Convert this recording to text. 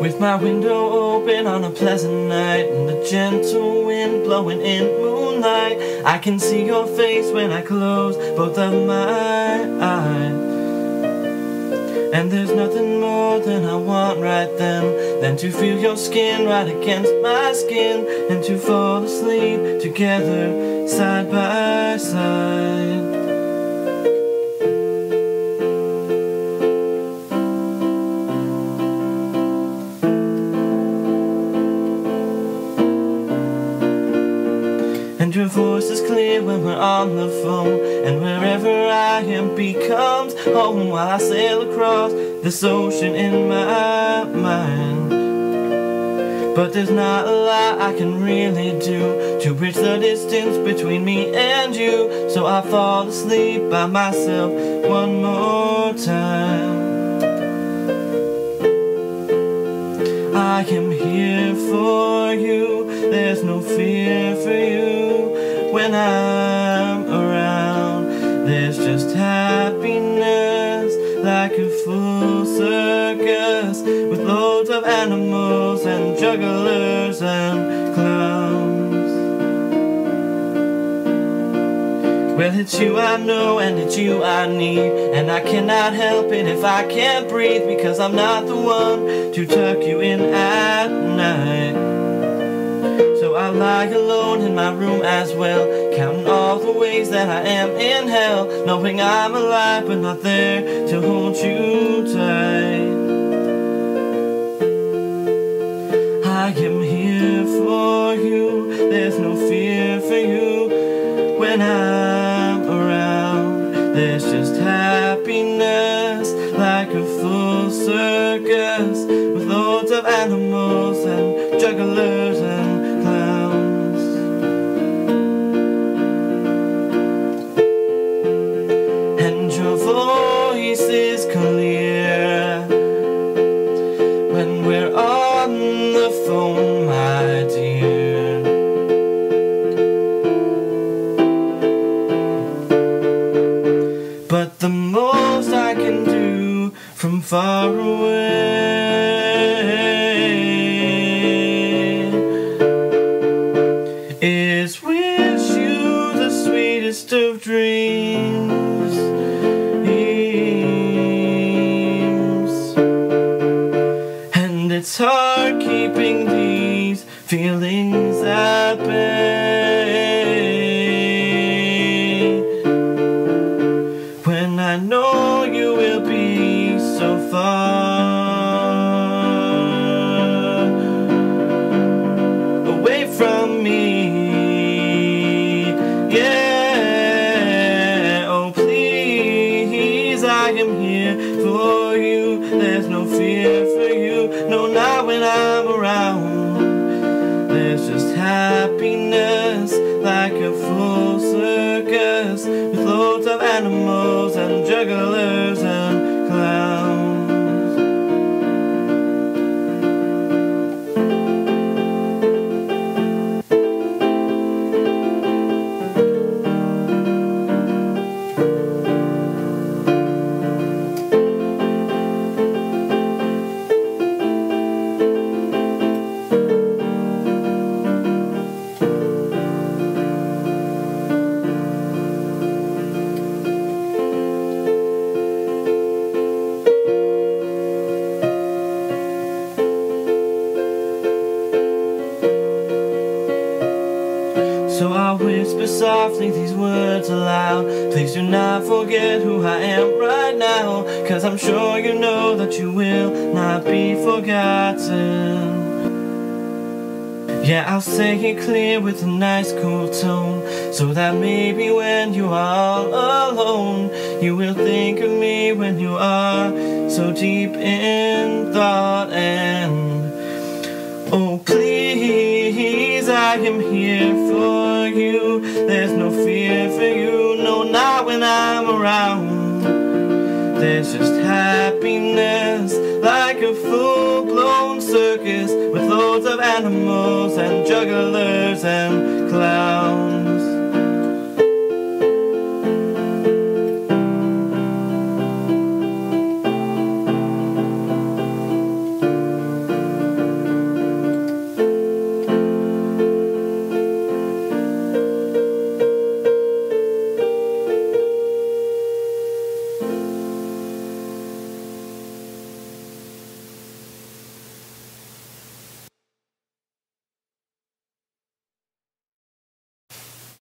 With my window open on a pleasant night And the gentle wind blowing in moonlight I can see your face when I close both of my eyes. And there's nothing more than I want right then Than to feel your skin right against my skin And to fall asleep together side by side when we're on the phone. And wherever I am becomes home While I sail across this ocean in my mind. But there's not a lot I can really do To bridge the distance between me and you. So I fall asleep by myself one more time. I am here for you. There's no fear for you I'm around. There's just happiness Like a full circus With loads of animals And jugglers and clowns. Well, it's you I know and it's you I need And I cannot help it if I can't breathe Because I'm not the one to tuck you in at night I lie alone in my room as well. Counting all the ways that I am in hell. Knowing I'm alive but not there to hold you tight. I am here for you. There's no fear for you When I'm around. There's just happiness Like a full circus With loads of animals And jugglers far away. Is wish you the sweetest of dreams. And it's hard keeping these feelings at bay when I'm around softly these words aloud. Please do not forget who I am right now Cause I'm sure you know that you will not be forgotten. Yeah, I'll say it clear with a nice cool tone So that maybe when you are all alone You will think of me when you are so deep in thought and Oh please, I am here There's no fear for you, no not when I'm around. There's just happiness like a full-blown circus With loads of animals and jugglers and clowns